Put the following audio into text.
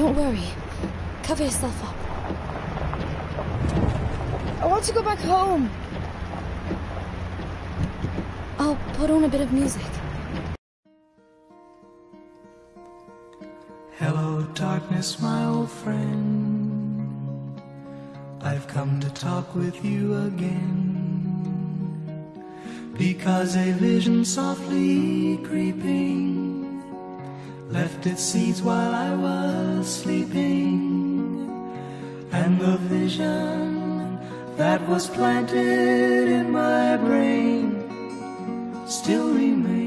Don't worry. Cover yourself up. I want to go back home. I'll put on a bit of music. Hello, darkness, my old friend. I've come to talk with you again. Because a vision softly creeping left its seeds while I was. And the vision that was planted in my brain still remains.